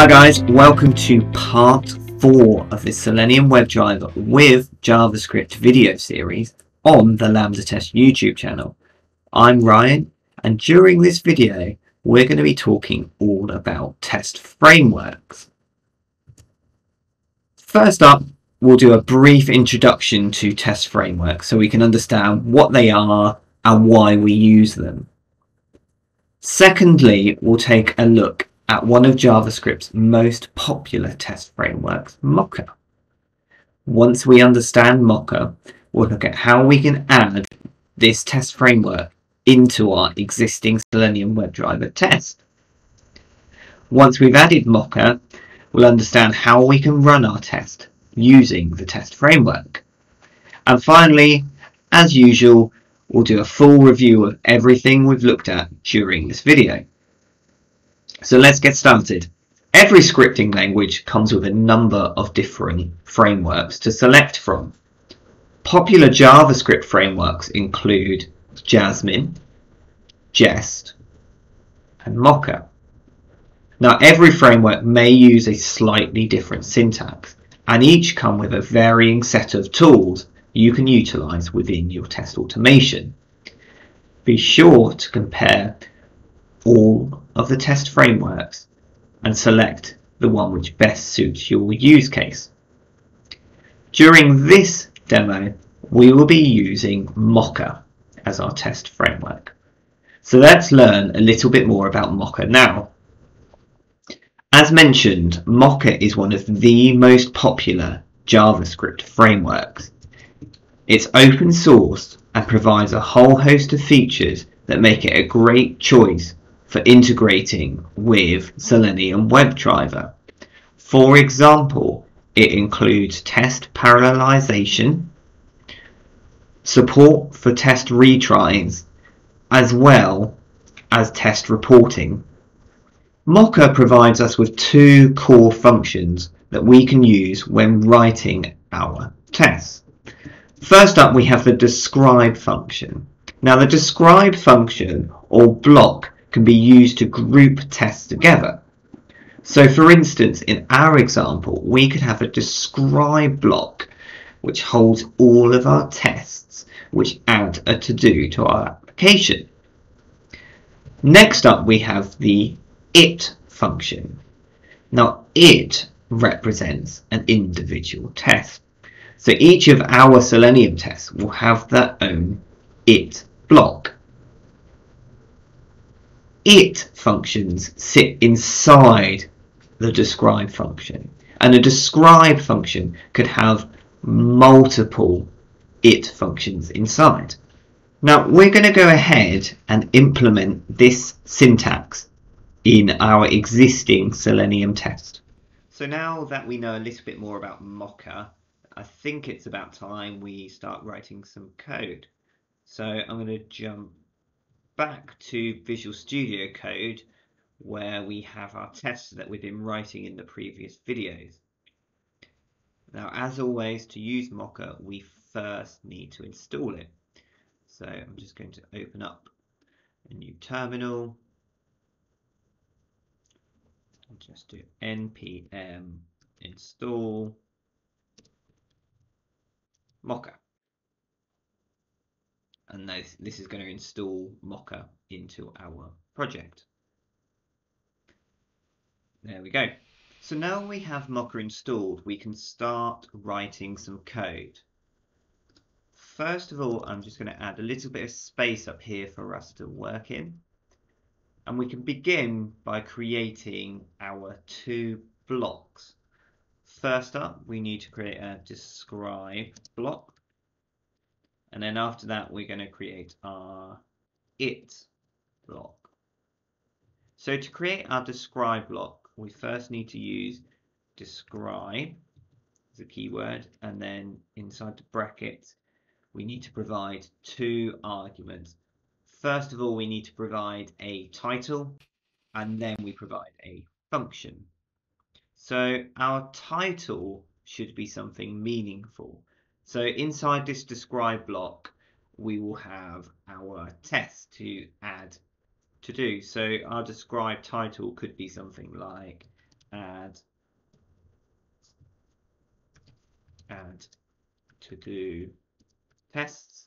Hi guys, welcome to part 4 of the Selenium WebDriver with JavaScript video series on the LambdaTest YouTube channel. I'm Ryan and during this video we're going to be talking all about test frameworks. First up, we'll do a brief introduction to test frameworks so we can understand what they are and why we use them. Secondly, we'll take a look at one of JavaScript's most popular test frameworks, Mocha. Once we understand Mocha, we'll look at how we can add this test framework into our existing Selenium WebDriver test. Once we've added Mocha, we'll understand how we can run our test using the test framework. And finally, as usual, we'll do a full review of everything we've looked at during this video. So let's get started. Every scripting language comes with a number of different frameworks to select from. Popular JavaScript frameworks include Jasmine, Jest, and Mocha. Now every framework may use a slightly different syntax and each come with a varying set of tools you can utilize within your test automation. Be sure to compare all of the test frameworks and select the one which best suits your use case. During this demo, we will be using Mocha as our test framework. So let's learn a little bit more about Mocha now. As mentioned, Mocha is one of the most popular JavaScript frameworks. It's open source and provides a whole host of features that make it a great choice for integrating with Selenium WebDriver. For example, it includes test parallelization, support for test retries, as well as test reporting. Mocha provides us with two core functions that we can use when writing our tests. First up, we have the describe function. Now, the describe function or block can be used to group tests together. So for instance, in our example, we could have a describe block which holds all of our tests which add a to-do to our application. Next up, we have the it function. Now, it represents an individual test. So each of our Selenium tests will have their own it block it functions sit inside the describe function. And a describe function could have multiple it functions inside. Now we're going to go ahead and implement this syntax in our existing Selenium test. So now that we know a little bit more about Mocha, I think it's about time we start writing some code. So I'm going to jump back to Visual Studio Code where we have our tests that we've been writing in the previous videos. Now, as always, to use Mocha, we first need to install it. So I'm just going to open up a new terminal and just do npm install Mocha and this, this is going to install Mocha into our project. There we go. So now we have Mocha installed, we can start writing some code. First of all, I'm just going to add a little bit of space up here for us to work in. And we can begin by creating our two blocks. First up, we need to create a describe block. And then after that, we're going to create our it block. So to create our describe block, we first need to use describe as a keyword, and then inside the brackets, we need to provide two arguments. First of all, we need to provide a title, and then we provide a function. So our title should be something meaningful. So inside this describe block, we will have our test to add to do. So our describe title could be something like add add to do tests.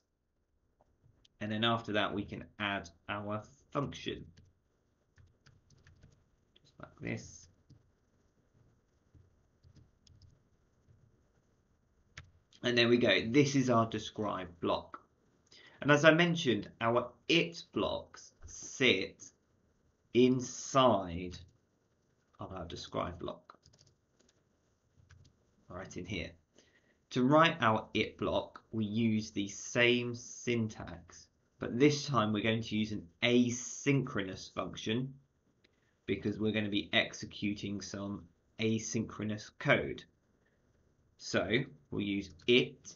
And then after that we can add our function. Just like this and there we go. This is our describe block. And as I mentioned our it blocks sit inside of our describe block. Right in here. To write our it block, we use the same syntax, but this time we're going to use an asynchronous function because we're going to be executing some asynchronous code. So we'll use it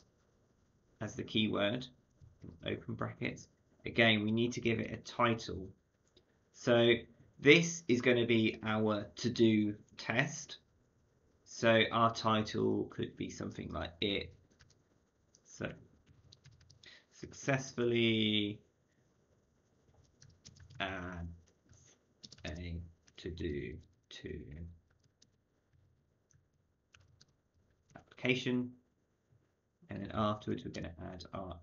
as the keyword, open brackets. Again, we need to give it a title. So this is going to be our to-do test so our title could be something like it. So successfully add a to do to and then afterwards we're going to add our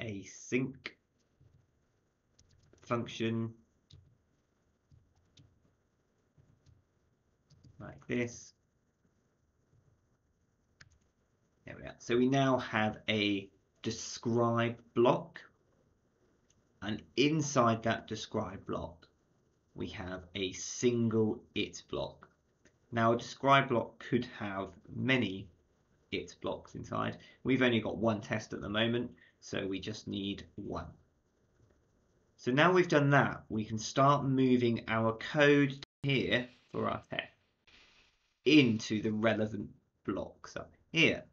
async function like this There we are. So we now have a describe block and inside that describe block we have a single it block. Now a describe block could have many it blocks inside. We've only got one test at the moment so we just need one. So now we've done that we can start moving our code here for our test into the relevant blocks up here.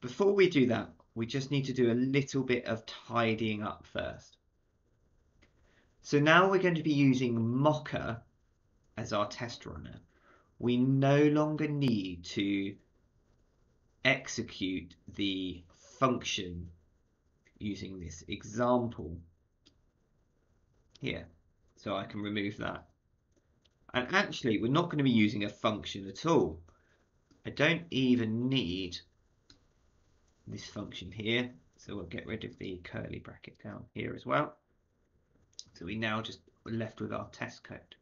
Before we do that, we just need to do a little bit of tidying up first. So now we're going to be using Mocha as our test runner. We no longer need to execute the function using this example here. So I can remove that. And actually, we're not going to be using a function at all. I don't even need this function here. So we'll get rid of the curly bracket down here as well. So we now just left with our test code.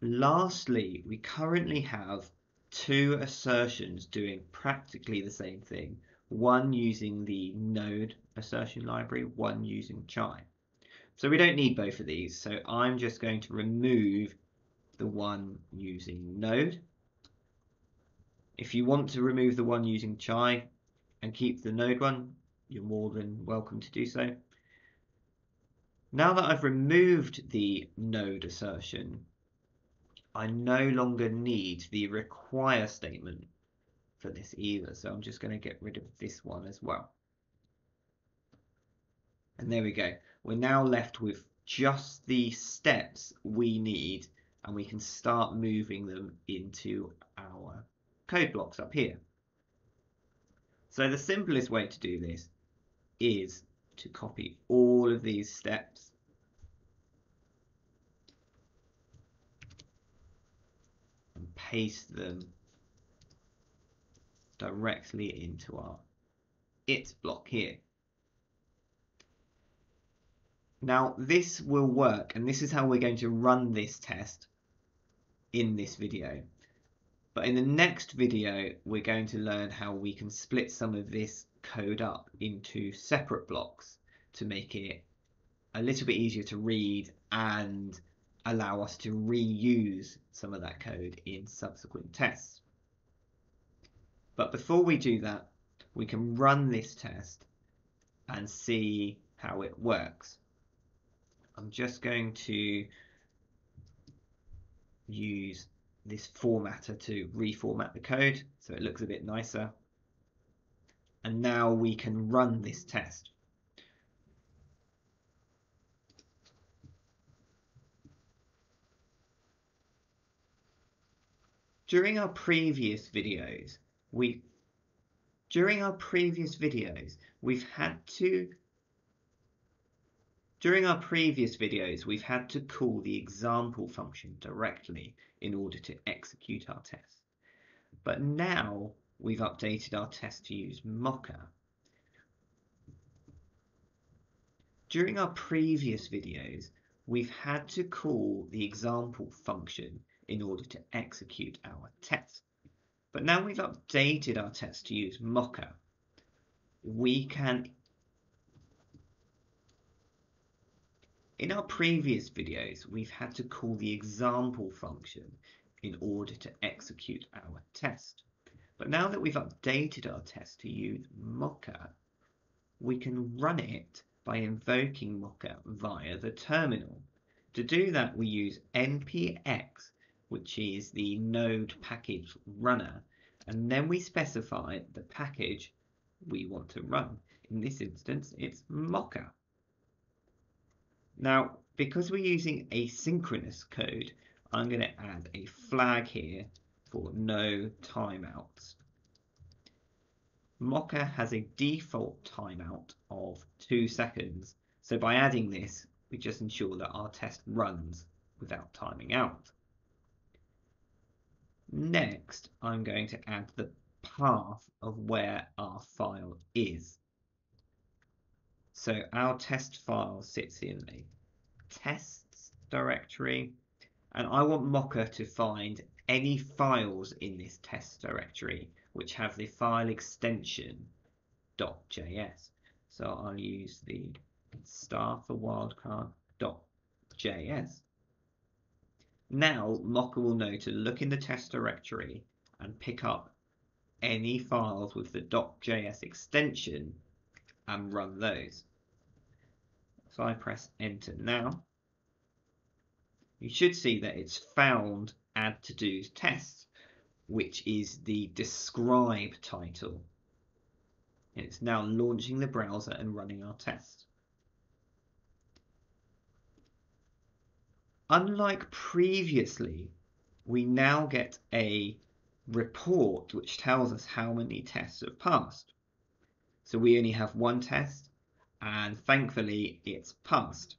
Lastly, we currently have two assertions doing practically the same thing. One using the node assertion library, one using chai. So we don't need both of these. So I'm just going to remove the one using node. If you want to remove the one using chai, and keep the node one, you're more than welcome to do so. Now that I've removed the node assertion, I no longer need the require statement for this either. So I'm just going to get rid of this one as well. And there we go. We're now left with just the steps we need and we can start moving them into our code blocks up here. So the simplest way to do this is to copy all of these steps and paste them directly into our it block here. Now this will work and this is how we're going to run this test in this video. But in the next video, we're going to learn how we can split some of this code up into separate blocks to make it a little bit easier to read and allow us to reuse some of that code in subsequent tests. But before we do that, we can run this test and see how it works. I'm just going to use this formatter to reformat the code so it looks a bit nicer. And now we can run this test. During our previous videos, we during our previous videos, we've had to During our previous videos, we've had to call the example function directly in order to execute our test. But now we've updated our test to use Mocha. During our previous videos, we've had to call the example function in order to execute our test. But now we've updated our test to use Mocha. We can In our previous videos, we've had to call the example function in order to execute our test. But now that we've updated our test to use Mocha, we can run it by invoking Mocha via the terminal. To do that, we use npx, which is the node package runner, and then we specify the package we want to run. In this instance, it's Mocha. Now, because we're using asynchronous code, I'm going to add a flag here for no timeouts. Mocha has a default timeout of two seconds. So by adding this, we just ensure that our test runs without timing out. Next, I'm going to add the path of where our file is. So our test file sits in the tests directory, and I want Mocha to find any files in this test directory which have the file extension .js. So I'll use the star for wildcard.js. Now Mocha will know to look in the test directory and pick up any files with the .js extension and run those. So I press enter now. You should see that it's found add to do tests, which is the describe title. It's now launching the browser and running our test. Unlike previously, we now get a report which tells us how many tests have passed. So we only have one test and thankfully it's passed.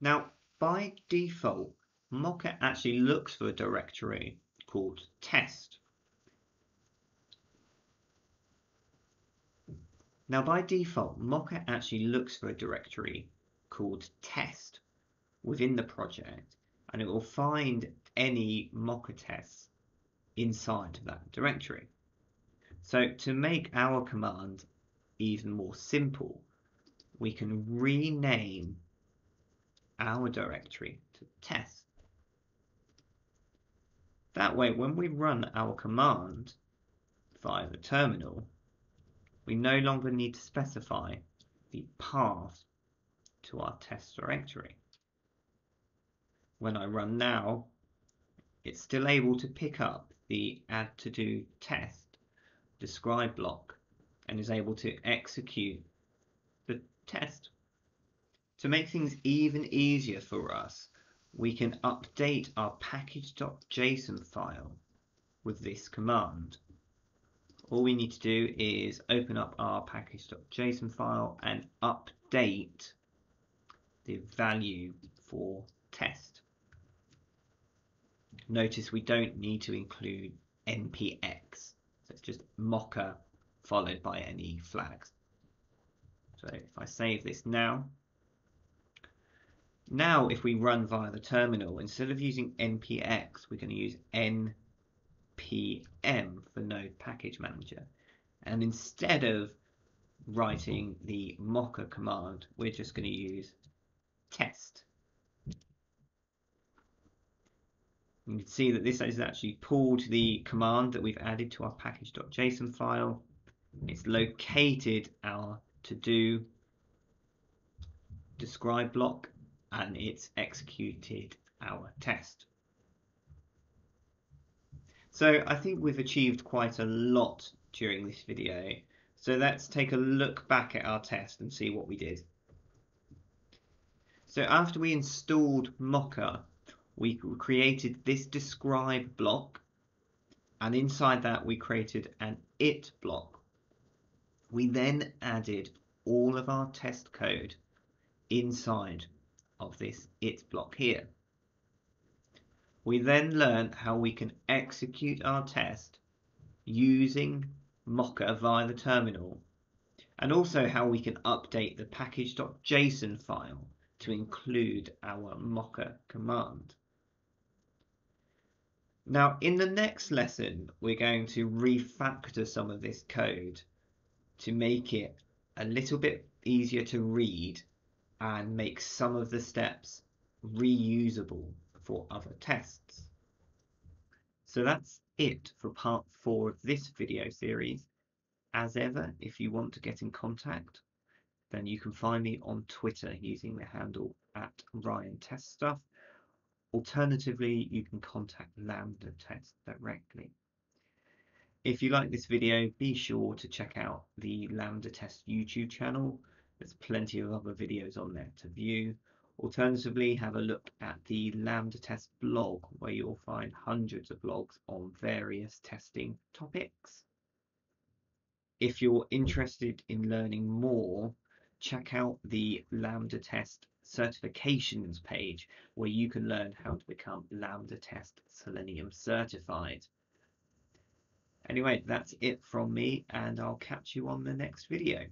Now, by default, Mocha actually looks for a directory called test. Now, by default, Mocha actually looks for a directory called test within the project, and it will find any Mocha tests inside that directory. So to make our command even more simple, we can rename our directory to test. That way, when we run our command via the terminal, we no longer need to specify the path to our test directory. When I run now, it's still able to pick up the add to do test describe block and is able to execute the test. To make things even easier for us, we can update our package.json file with this command. All we need to do is open up our package.json file and update the value for test. Notice we don't need to include npx, so it's just mocha followed by any flags. So if I save this now, now if we run via the terminal, instead of using npx, we're going to use npm for Node Package Manager. And instead of writing the mocha command, we're just going to use test. You can see that this has actually pulled the command that we've added to our package.json file. It's located our to do describe block and it's executed our test. So I think we've achieved quite a lot during this video. So let's take a look back at our test and see what we did. So after we installed Mocha, we created this describe block and inside that we created an it block we then added all of our test code inside of this it block here. We then learn how we can execute our test using Mocha via the terminal and also how we can update the package.json file to include our Mocha command. Now in the next lesson we're going to refactor some of this code to make it a little bit easier to read and make some of the steps reusable for other tests. So that's it for part four of this video series. As ever, if you want to get in contact, then you can find me on Twitter using the handle at Ryan Test Stuff. Alternatively, you can contact LambdaTest directly. If you like this video, be sure to check out the LambdaTest YouTube channel. There's plenty of other videos on there to view. Alternatively, have a look at the LambdaTest blog where you'll find hundreds of blogs on various testing topics. If you're interested in learning more, check out the LambdaTest certifications page where you can learn how to become LambdaTest Selenium certified. Anyway, that's it from me and I'll catch you on the next video.